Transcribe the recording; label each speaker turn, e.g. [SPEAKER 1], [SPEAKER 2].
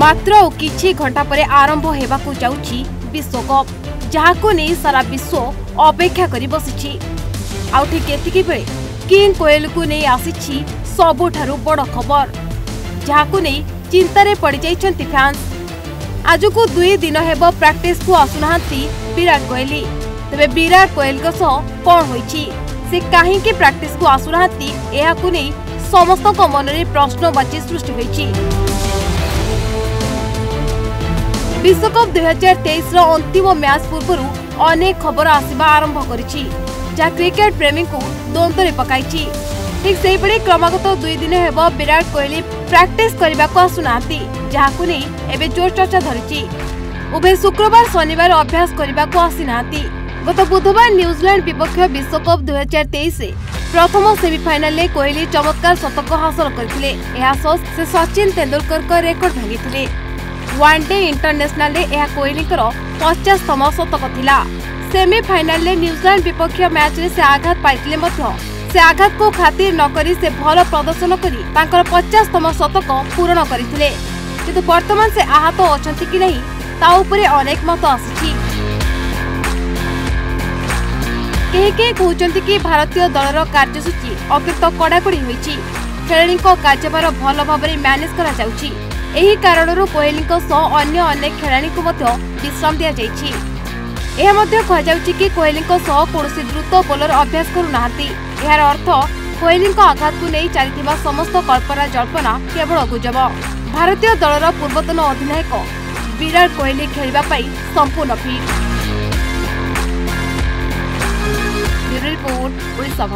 [SPEAKER 1] मात्र घंटा पर आरंभ होगा विश्वकप जहाक नहीं सारा विश्व अपेक्षा कर बसी आठिक बेले किंग कोएल को नहीं आसी सबुठ बड़ खबर जहाक नहीं चिंतार पड़ जा फैंस आज को दुई दिन हेब प्राक्ट को आसुना विराट कोहली तेरे विराट कोएल कौन हो कहीं प्राक्ट को आसुना यह समस्त मन में प्रश्नवाची सृष्टि ବିଶ୍ୱକପ୍ ଦୁଇହଜାର ତେଇଶର ଅନ୍ତିମ ମ୍ୟାଚ୍ ପୂର୍ବରୁ ଅନେକ ଖବର ଆସିବା ଆରମ୍ଭ କରିଛି ଯାହା କ୍ରିକେଟ୍ ପ୍ରେମୀଙ୍କୁ ଦ୍ୱନ୍ଦ୍ୱରେ ପକାଇଛି ଠିକ୍ ସେହିଭଳି କ୍ରମାଗତ ଦୁଇ ଦିନ ହେବ ବିରାଟ କୋହଲି ପ୍ରାକ୍ଟିସ୍ କରିବାକୁ ଆସୁନାହାନ୍ତି ଯାହାକୁ ନେଇ ଏବେ ଜୋର ଚର୍ଚ୍ଚା ଧରିଛି ଉଭୟ ଶୁକ୍ରବାର ଶନିବାର ଅଭ୍ୟାସ କରିବାକୁ ଆସିନାହାନ୍ତି ଗତ ବୁଧବାର ନ୍ୟୁଜିଲାଣ୍ଡ ବିପକ୍ଷ ବିଶ୍ୱକପ୍ ଦୁଇହଜାର ତେଇଶରେ ପ୍ରଥମ ସେମିଫାଇନାଲରେ କୋହଲି ଚମତ୍କାର ଶତକ ହାସଲ କରିଥିଲେ ଏହା ସହ ସେ ସଚିନ ତେନ୍ଦୁଲକରଙ୍କ ରେକର୍ଡ ଭାଙ୍ଗିଥିଲେ ୱାନ୍ଡେ ଇଣ୍ଟରନ୍ୟାସନାଲରେ ଏହା କୋହଲିଙ୍କର ପଚାଶତମ ଶତକ ଥିଲା ସେମିଫାଇନାଲରେ ନ୍ୟୁଜିଲାଣ୍ଡ ବିପକ୍ଷ ମ୍ୟାଚ୍ରେ ସେ ଆଘାତ ପାଇଥିଲେ ମଧ୍ୟ ସେ ଆଘାତକୁ ଖାତିର ନକରି ସେ ଭଲ ପ୍ରଦର୍ଶନ କରି ତାଙ୍କର ପଚାଶତମ ଶତକ ପୂରଣ କରିଥିଲେ କିନ୍ତୁ ବର୍ତ୍ତମାନ ସେ ଆହତ ଅଛନ୍ତି କି ନାହିଁ ତା ଉପରେ ଅନେକ ମତ ଆସିଛି କେହି କେହି କହୁଛନ୍ତି କି ଭାରତୀୟ ଦଳର କାର୍ଯ୍ୟସୂଚୀ ଅତ୍ୟନ୍ତ କଡ଼ାକଡ଼ି ହୋଇଛି ଖେଳାଳିଙ୍କ କାର୍ଯ୍ୟଭାର ଭଲ ଭାବରେ ମ୍ୟାନେଜ୍ କରାଯାଉଛି कारण कोहली अनेक खेला विश्राम दि जा कि कोहली कौन द्रुत बोलर अभ्यास करूना यार अर्थ कोहली आघात को नहीं चली समस्त कल्पना जल्पना केवल गुजब भारतीय दलर पूर्वतन अधिनायक विराट कोहली खेल संपूर्ण फिट रिपोर्ट